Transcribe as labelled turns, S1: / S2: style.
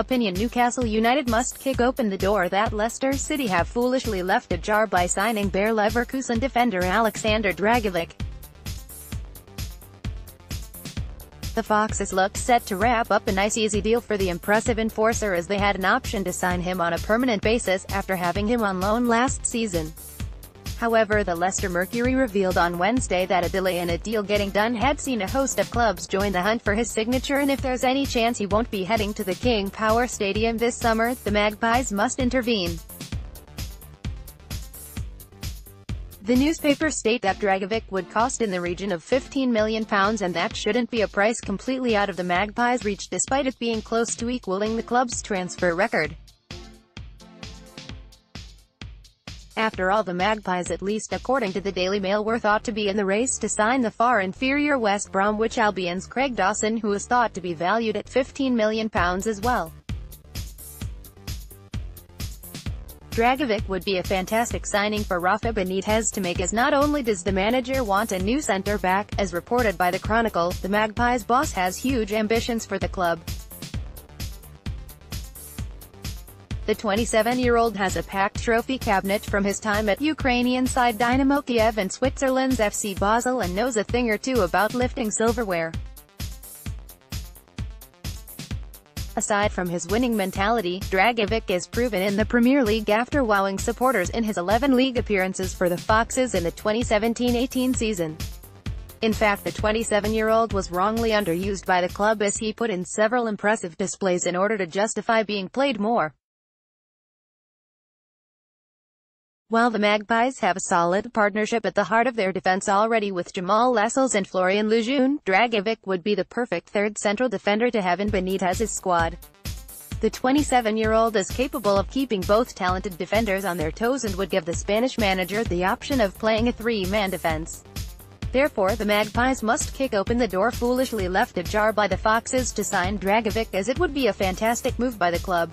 S1: Opinion Newcastle United must kick open the door that Leicester City have foolishly left ajar by signing Bayer Leverkusen defender Aleksandar Dragovic. The Foxes looked set to wrap up a nice easy deal for the impressive enforcer as they had an option to sign him on a permanent basis after having him on loan last season. However the Leicester Mercury revealed on Wednesday that a delay in a deal getting done had seen a host of clubs join the hunt for his signature and if there's any chance he won't be heading to the King Power Stadium this summer, the Magpies must intervene. The newspaper state that Dragovic would cost in the region of £15 million and that shouldn't be a price completely out of the Magpies' reach despite it being close to equaling the club's transfer record. After all the Magpies at least according to the Daily Mail were thought to be in the race to sign the far inferior West Bromwich Albion's Craig Dawson who is thought to be valued at £15 million as well. Dragovic would be a fantastic signing for Rafa Benitez to make as not only does the manager want a new centre-back, as reported by the Chronicle, the Magpies boss has huge ambitions for the club. The 27-year-old has a packed trophy cabinet from his time at Ukrainian side Dynamo Kiev and Switzerland's FC Basel and knows a thing or two about lifting silverware. Aside from his winning mentality, Dragovic is proven in the Premier League after wowing supporters in his 11 league appearances for the Foxes in the 2017-18 season. In fact the 27-year-old was wrongly underused by the club as he put in several impressive displays in order to justify being played more. While the Magpies have a solid partnership at the heart of their defense already with Jamal Lascelles and Florian Lejeune, Dragovic would be the perfect third central defender to have in Benitez's squad. The 27-year-old is capable of keeping both talented defenders on their toes and would give the Spanish manager the option of playing a three-man defense. Therefore the Magpies must kick open the door foolishly left ajar by the Foxes to sign Dragovic as it would be a fantastic move by the club.